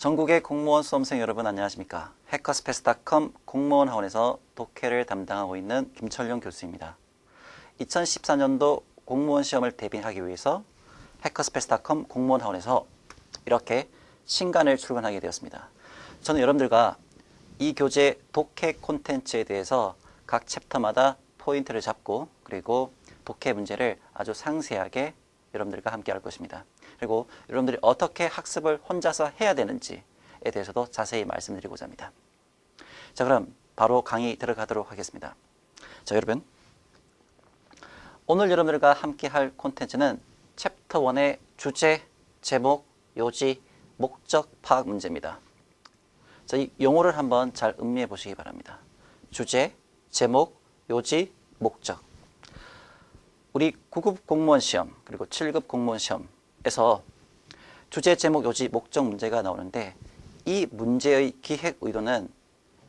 전국의 공무원 수험생 여러분 안녕하십니까? 해커스페스닷컴 공무원 학원에서 독해를 담당하고 있는 김철용 교수입니다. 2014년도 공무원 시험을 대비하기 위해서 해커스페스닷컴 공무원 학원에서 이렇게 신간을 출간하게 되었습니다. 저는 여러분들과 이 교재 독해 콘텐츠에 대해서 각 챕터마다 포인트를 잡고 그리고 독해 문제를 아주 상세하게 여러분들과 함께 할 것입니다. 그리고 여러분들이 어떻게 학습을 혼자서 해야 되는지에 대해서도 자세히 말씀드리고자 합니다. 자, 그럼 바로 강의 들어가도록 하겠습니다. 자, 여러분. 오늘 여러분들과 함께 할 콘텐츠는 챕터 1의 주제, 제목, 요지, 목적 파악 문제입니다. 자, 이 용어를 한번 잘 음미해 보시기 바랍니다. 주제, 제목, 요지, 목적. 우리 9급 공무원 시험 그리고 7급 공무원 시험 에서 주제, 제목, 요지, 목적 문제가 나오는데 이 문제의 기획 의도는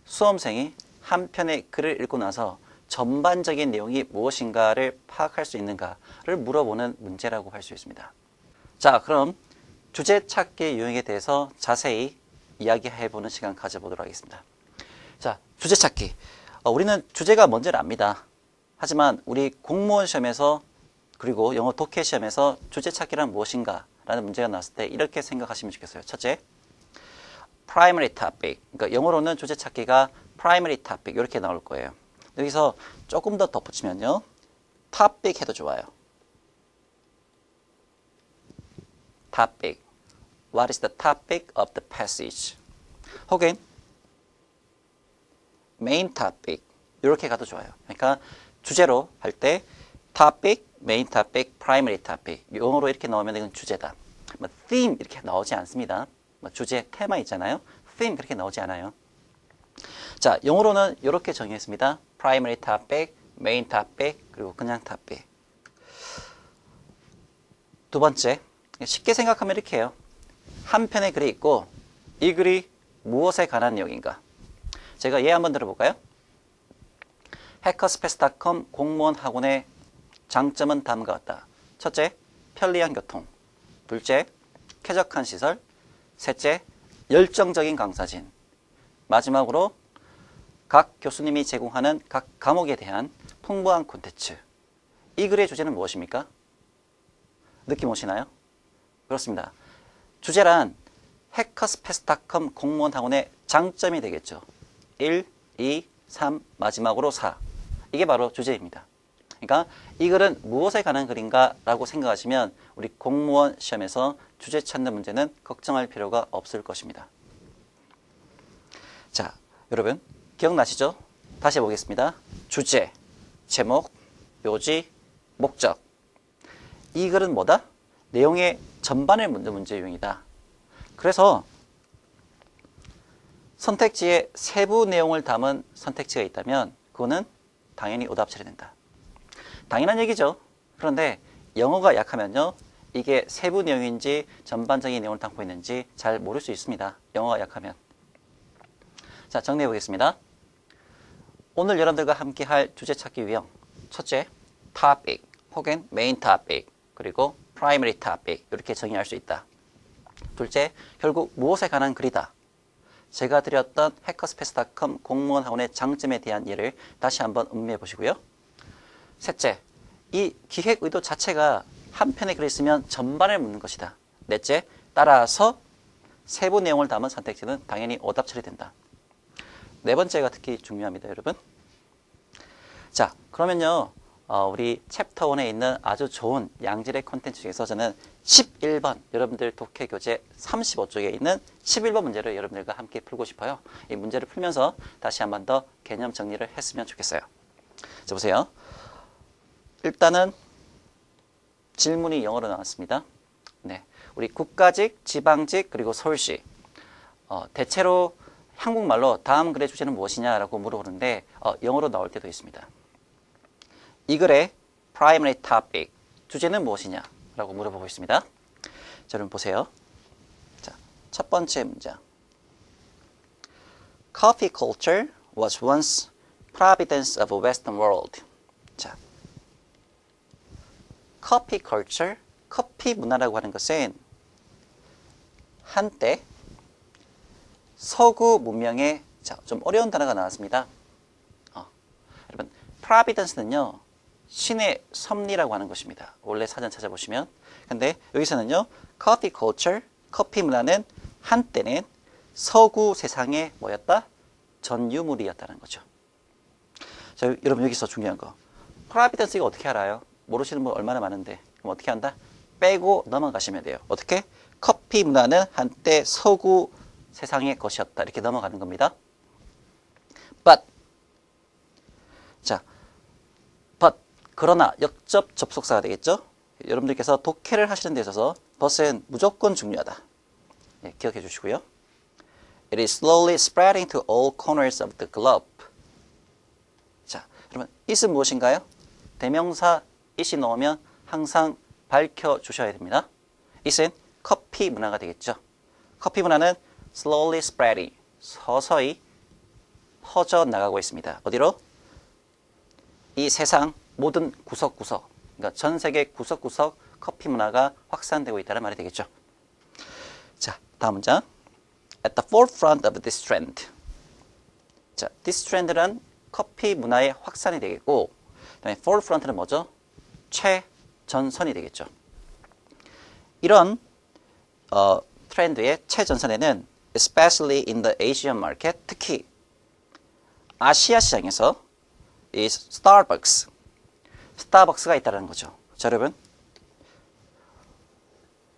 수험생이 한 편의 글을 읽고 나서 전반적인 내용이 무엇인가를 파악할 수 있는가를 물어보는 문제라고 할 수 있습니다. 자, 그럼 주제 찾기 유형에 대해서 자세히 이야기해보는 시간 가져보도록 하겠습니다. 자, 주제 찾기. 어, 우리는 주제가 뭔지를 압니다. 하지만 우리 공무원 시험에서 그리고 영어 독해 시험에서 주제 찾기란 무엇인가 라는 문제가 나왔을 때 이렇게 생각하시면 좋겠어요. 첫째, primary topic. 그러니까 영어로는 주제 찾기가 primary topic 이렇게 나올 거예요. 여기서 조금 더 덧붙이면요. topic 해도 좋아요. topic. What is the topic of the passage? 혹은 main topic. 이렇게 가도 좋아요. 그러니까 주제로 할 때 topic, main topic, primary topic. 영어로 이렇게 나오면 이건 주제다. 뭐 theme 이렇게 나오지 않습니다. 뭐 주제, 테마 있잖아요. theme 그렇게 나오지 않아요. 자, 영어로는 이렇게 정의했습니다. primary topic, main topic, 그리고 그냥 topic. 두 번째, 쉽게 생각하면 이렇게 해요. 한 편의 글이 있고 이 글이 무엇에 관한 내용인가? 제가 예 한번 들어볼까요? 해커스페스닷컴 공무원 학원의 장점은 다음과 같다. 첫째, 편리한 교통. 둘째, 쾌적한 시설. 셋째, 열정적인 강사진. 마지막으로 각 교수님이 제공하는 각 과목에 대한 풍부한 콘텐츠. 이 글의 주제는 무엇입니까? 느낌 오시나요? 그렇습니다. 주제란 해커스페스닷컴 공무원 학원의 장점이 되겠죠. 1, 2, 3, 마지막으로 4. 이게 바로 주제입니다. 그러니까 이 글은 무엇에 관한 글인가 라고 생각하시면 우리 공무원 시험에서 주제 찾는 문제는 걱정할 필요가 없을 것입니다. 자, 여러분 기억나시죠? 다시 해보겠습니다. 주제, 제목, 요지, 목적. 이 글은 뭐다? 내용의 전반을 묻는 문제 유형이다. 그래서 선택지에 세부 내용을 담은 선택지가 있다면 그거는 당연히 오답 처리된다. 당연한 얘기죠. 그런데 영어가 약하면요. 이게 세부 내용인지 전반적인 내용을 담고 있는지 잘 모를 수 있습니다. 영어가 약하면. 자, 정리해 보겠습니다. 오늘 여러분들과 함께 할 주제 찾기 유형. 첫째, topic 혹은 main topic 그리고 primary topic 이렇게 정의할 수 있다. 둘째, 결국 무엇에 관한 글이다. 제가 드렸던 해커스페스닷컴 공무원 학원의 장점에 대한 예를 다시 한번 음미해 보시고요. 셋째, 이 기획 의도 자체가 한 편의 글이 있으면 전반을 묻는 것이다. 넷째, 따라서 세부 내용을 담은 선택지는 당연히 오답 처리된다. 네 번째가 특히 중요합니다, 여러분. 자, 그러면요. 어, 우리 챕터 1에 있는 아주 좋은 양질의 콘텐츠 중에서 저는 11번 여러분들 독해 교재 35쪽에 있는 11번 문제를 여러분들과 함께 풀고 싶어요. 이 문제를 풀면서 다시 한 번 더 개념 정리를 했으면 좋겠어요. 자 보세요. 일단은 질문이 영어로 나왔습니다. 네, 우리 국가직, 지방직 그리고 서울시 어, 대체로 한국말로 다음 글의 주제는 무엇이냐라고 물어보는데 어, 영어로 나올 때도 있습니다. 이 글의 primary topic 주제는 무엇이냐 라고 물어보고 있습니다. 자, 여러분 보세요. 자, 첫 번째 문장. Coffee culture was once providence of a western world. 자, 커피 culture, 커피 문화라고 하는 것은 한때 서구 문명의 자, 좀 어려운 단어가 나왔습니다. 어, 여러분, providence는요. 신의 섭리라고 하는 것입니다. 원래 사전 찾아보시면. 근데 여기서는요. coffee culture, 커피 문화는 한때는 서구 세상의 뭐였다? 전유물이었다는 거죠. 자, 여러분 여기서 중요한 거. providence 이거 어떻게 알아요? 모르시는 분 얼마나 많은데. 그럼 어떻게 한다? 빼고 넘어가시면 돼요. 어떻게? 커피 문화는 한때 서구 세상의 것이었다. 이렇게 넘어가는 겁니다. but 자, but 그러나 역접 접속사가 되겠죠? 여러분들께서 독해를 하시는 데 있어서 but은 무조건 중요하다. 예, 기억해 주시고요. It is slowly spreading to all corners of the globe. 자, 여러분, it은 무엇인가요? 대명사 it이 나오면 항상 밝혀 주셔야 됩니다. it은 커피 문화가 되겠죠. 커피 문화는 slowly spreading, 서서히 퍼져 나가고 있습니다. 어디로? 이 세상 모든 구석구석, 그러니까 전 세계 구석구석 커피 문화가 확산되고 있다는 말이 되겠죠. 자, 다음 문장. At the forefront of this trend. 자, this trend란 커피 문화의 확산이 되겠고, 그다음에 forefront는 뭐죠? 최전선이 되겠죠. 이런 어, 트렌드의 최전선에는 especially in the Asian market, 특히 아시아 시장에서 이 스타벅스, 스타벅스가 있다는 거죠. 자, 여러분.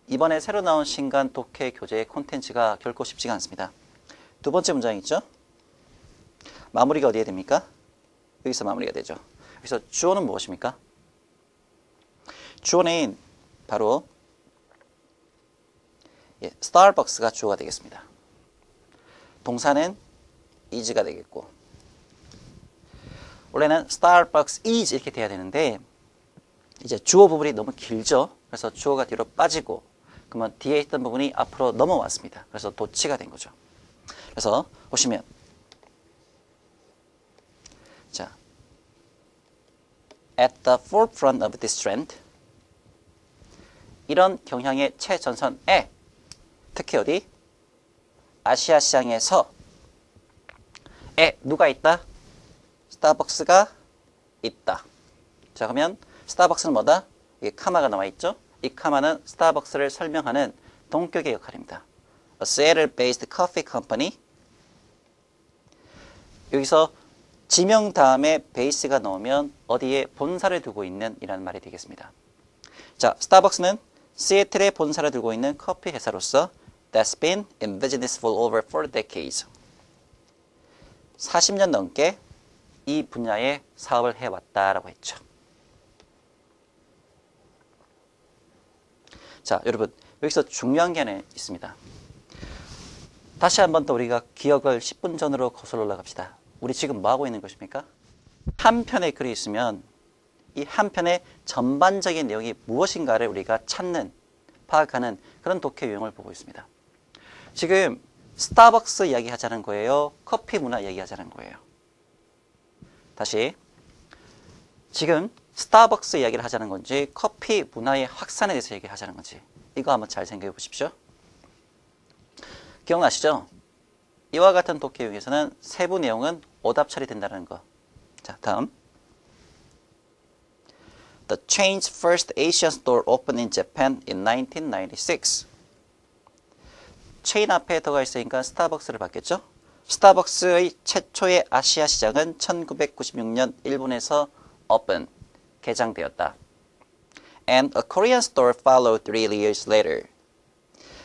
이번에 새로 나온 신간 독해 교재의 콘텐츠가 결코 쉽지가 않습니다. 두 번째 문장 있죠? 마무리가 어디에 됩니까? 여기서 마무리가 되죠. 그래서 주어는 무엇입니까? 주어는 바로 예, 스타벅스가 주어가 되겠습니다. 동사는 is가 되겠고 원래는 Starbucks is 이렇게 돼야 되는데 이제 주어 부분이 너무 길죠. 그래서 주어가 뒤로 빠지고 그러면 뒤에 있던 부분이 앞으로 넘어왔습니다. 그래서 도치가 된 거죠. 그래서 보시면 자 at the forefront of this trend 이런 경향의 최전선에 특히 어디 아시아 시장에서 에 누가 있다? 스타벅스가 있다. 자 그러면 스타벅스는 뭐다? 이게 카마가 나와 있죠? 이 카마는 스타벅스를 설명하는 동격의 역할입니다. A Seattle-based coffee company. 여기서 지명 다음에 베이스가 나오면 어디에 본사를 두고 있는 이라는 말이 되겠습니다. 자, 스타벅스는 시애틀에 본사를 두고 있는 커피 회사로서 that's been in business for over four decades. 40년 넘게 이 분야의 사업을 해왔다라고 했죠. 자, 여러분 여기서 중요한 게 하나 있습니다. 다시 한 번 더 우리가 기억을 10분 전으로 거슬러 올라갑시다. 우리 지금 뭐 하고 있는 것입니까? 한 편의 글이 있으면 이 한 편의 전반적인 내용이 무엇인가를 우리가 찾는, 파악하는 그런 독해 유형을 보고 있습니다. 지금 스타벅스 이야기 하자는 거예요? 커피 문화 이야기 하자는 거예요? 다시. 지금 스타벅스 이야기를 하자는 건지 커피 문화의 확산에 대해서 얘기를 하자는 건지 이거 한번 잘 생각해 보십시오. 기억나시죠? 이와 같은 독해 유형에서는 세부 내용은 오답 처리된다는 거. 자, 다음. The chain's first Asian store opened in Japan in 1996. 체인 앞에 더가 있으니까 스타벅스를 받겠죠? 스타벅스의 최초의 아시아 시장은 1996년 일본에서 open, 개장되었다. And a Korean store followed three years later.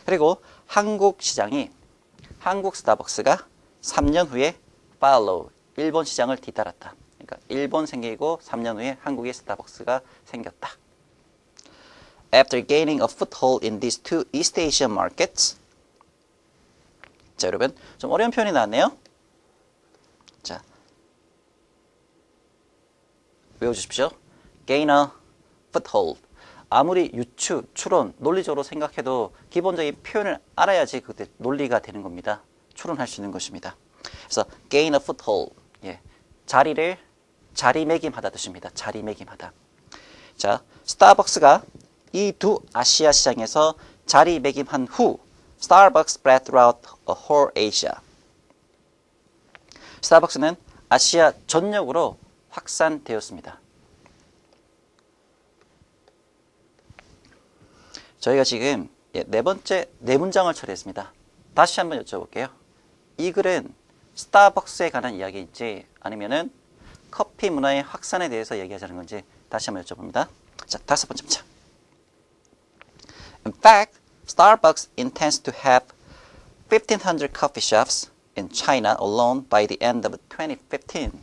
그리고 한국 시장이 한국 스타벅스가 3년 후에 follow, 일본 시장을 뒤따랐다. 그러니까 일본 생기고 3년 후에 한국의 스타벅스가 생겼다. After gaining a foothold in these two East Asian markets, 자, 여러분, 좀 어려운 표현이 나왔네요. 자, 외워주십시오. gain a foothold. 아무리 유추, 추론, 논리적으로 생각해도 기본적인 표현을 알아야지 그때 논리가 되는 겁니다. 추론할 수 있는 것입니다. 그래서 gain a foothold. 예. 자리를 자리매김하다 뜻입니다. 자리매김하다. 자, 스타벅스가 이 두 아시아 시장에서 자리매김한 후 Starbucks spread throughout a whole Asia. 스타벅스는 아시아 전역으로 확산되었습니다. 저희가 지금 예, 네 번째 네 문장을 처리했습니다. 다시 한번 여쭤볼게요. 이 글은 스타벅스에 관한 이야기인지 아니면은 커피 문화의 확산에 대해서 얘기하자는 건지 다시 한번 여쭤봅니다. 자, 다섯 번째 문장. In fact, Starbucks intends to have 1,500 coffee shops in China alone by the end of 2015.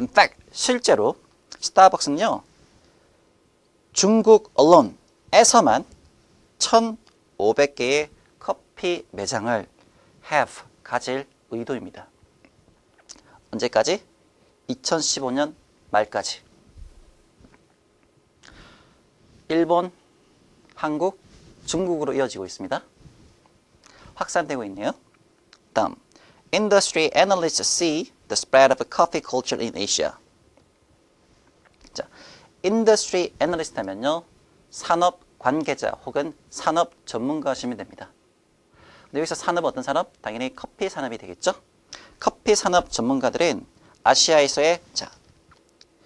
In fact, 실제로 스타벅스는요, 중국 언론에서만 1,500개의 커피 매장을 have, 가질 의도입니다. 언제까지? 2015년 말까지. 일본, 한국, 중국으로 이어지고 있습니다. 확산되고 있네요. 다음, industry analysts see the spread of coffee culture in Asia. 자, industry analyst 하면요, 산업 관계자 혹은 산업 전문가시면 됩니다. 근데 여기서 산업 어떤 산업? 당연히 커피 산업이 되겠죠. 커피 산업 전문가들은 아시아에서의 자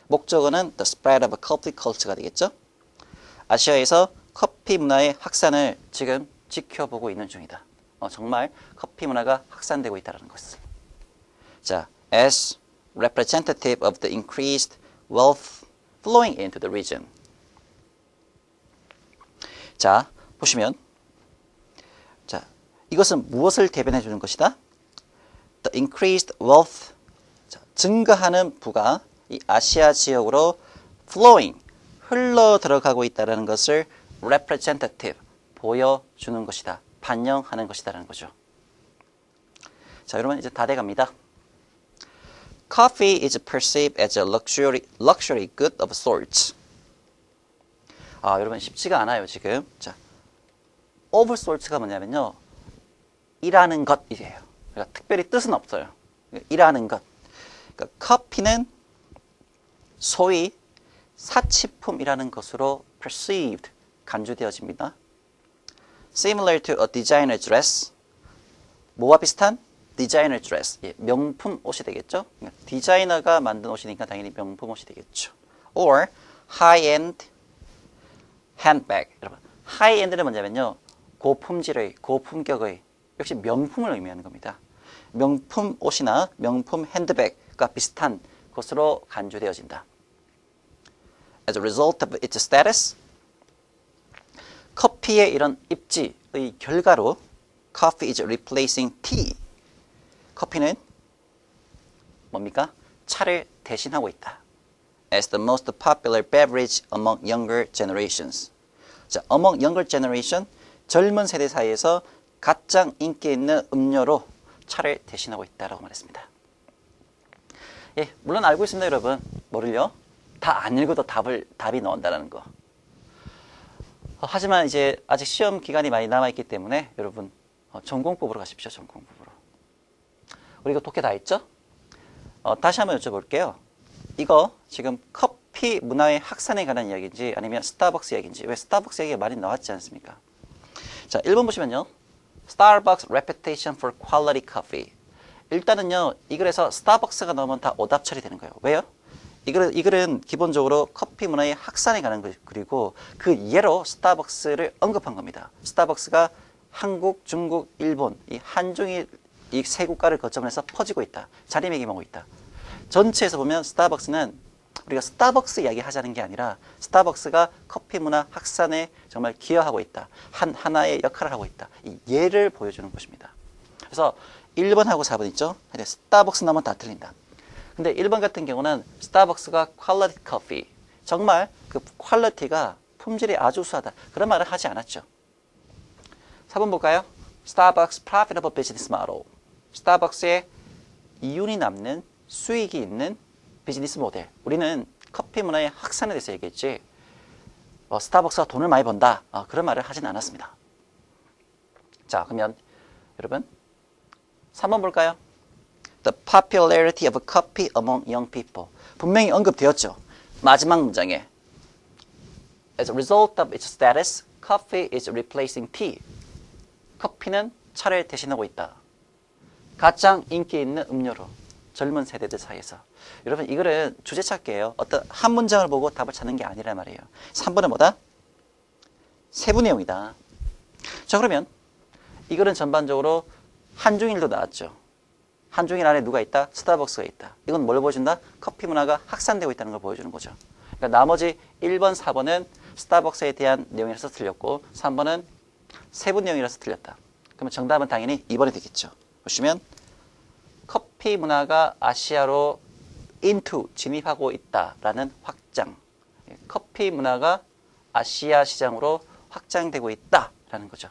목적어는 the spread of coffee culture가 되겠죠. 아시아에서 커피 문화의 확산을 지금 지켜보고 있는 중이다. 어, 정말 커피 문화가 확산되고 있다는 것을. 자, as representative of the increased wealth flowing into the region. 자, 보시면 자, 이것은 무엇을 대변해 주는 것이다? The increased wealth 자, 증가하는 부가 이 아시아 지역으로 flowing 흘러 들어가고 있다는 것을 representative 보여주는 것이다. 반영하는 것이다라는 거죠. 자, 여러분 이제 다 돼갑니다. Coffee is perceived as a luxury, luxury good of sorts. 아, 여러분 쉽지가 않아요, 지금. 자, of sorts가 뭐냐면요. 일하는 것이에요. 그러니까 특별히 뜻은 없어요. 일하는 것. 그러니까 커피는 소위 사치품이라는 것으로 perceived, 간주되어집니다. Similar to a designer dress. 뭐와 비슷한? 디자이너 드레스, 예, 명품 옷이 되겠죠. 그러니까 디자이너가 만든 옷이니까 당연히 명품 옷이 되겠죠. Or high-end handbag. 여러분, high-end는 뭐냐면요, 고품질의, 고품격의, 역시 명품을 의미하는 겁니다. 명품 옷이나 명품 핸드백 과 비슷한 것으로 간주되어진다. As a result of its status, 커피의 이런 입지의 결과로 coffee is replacing tea. 커피는 뭡니까? 차를 대신하고 있다. As the most popular beverage among younger generations. 자, among younger generation, 젊은 세대 사이에서 가장 인기 있는 음료로 차를 대신하고 있다라고 말했습니다. 예, 물론 알고 있습니다, 여러분. 뭐를요? 다 안 읽어도 답을 답이 나온다는 거. 어, 하지만 이제 아직 시험 기간이 많이 남아 있기 때문에 여러분 어, 전공법으로 가십시오, 전공법으로. 우리 이거 독해 다 했죠? 어, 다시 한번 여쭤볼게요. 이거 지금 커피 문화의 확산에 관한 이야기인지 아니면 스타벅스 이야기인지 왜 스타벅스 얘기가 많이 나왔지 않습니까? 자, 1번 보시면요. Starbucks reputation for quality coffee. 일단은요, 이 글에서 스타벅스가 나오면 다 오답 처리되는 거예요. 왜요? 이 글은, 이 글은 기본적으로 커피 문화의 확산에 관한 글이고 그 예로 스타벅스를 언급한 겁니다. 스타벅스가 한국, 중국, 일본 이 한중일 이 세 국가를 거점으로 해서 퍼지고 있다. 자리매김하고 있다. 전체에서 보면 스타벅스는 우리가 스타벅스 이야기 하자는 게 아니라 스타벅스가 커피 문화 확산에 정말 기여하고 있다. 한 하나의 역할을 하고 있다. 이 예를 보여주는 것입니다. 그래서 1번하고 4번 있죠? 스타벅스 나오면 다 틀린다. 근데 1번 같은 경우는 스타벅스가 quality coffee 정말 그 quality가 품질이 아주 우수하다. 그런 말을 하지 않았죠. 4번 볼까요? Starbucks profitable business model. 스타벅스의 이윤이 남는 수익이 있는 비즈니스 모델. 우리는 커피 문화의 확산에 대해서 얘기했지. 어, 스타벅스가 돈을 많이 번다. 어, 그런 말을 하진 않았습니다. 자, 그러면 여러분 3번 볼까요? The popularity of coffee among young people. 분명히 언급되었죠. 마지막 문장에 As a result of its status, coffee is replacing tea. 커피는 차를 대신하고 있다. 가장 인기 있는 음료로 젊은 세대들 사이에서 여러분 이거는 주제 찾기예요. 어떤 한 문장을 보고 답을 찾는 게 아니란 말이에요. 3번은 뭐다? 세부 내용이다. 자 그러면 이거는 전반적으로 한중일도 나왔죠. 한중일 안에 누가 있다? 스타벅스가 있다. 이건 뭘 보여준다? 커피 문화가 확산되고 있다는 걸 보여주는 거죠. 그러니까 나머지 1번, 4번은 스타벅스에 대한 내용이라서 틀렸고 3번은 세부 내용이라서 틀렸다. 그러면 정답은 당연히 2번이 되겠죠. 보시면 커피 문화가 아시아로 인투 진입하고 있다라는 확장. 예, 커피 문화가 아시아 시장으로 확장되고 있다라는 거죠.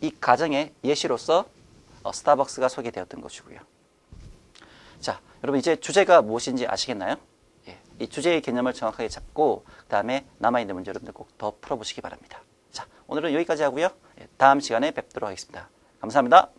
이 가정의 예시로서 어, 스타벅스가 소개되었던 것이고요. 자, 여러분 이제 주제가 무엇인지 아시겠나요? 예, 이 주제의 개념을 정확하게 잡고 그 다음에 남아있는 문제 여러분들 꼭 더 풀어보시기 바랍니다. 자, 오늘은 여기까지 하고요. 예, 다음 시간에 뵙도록 하겠습니다. 감사합니다.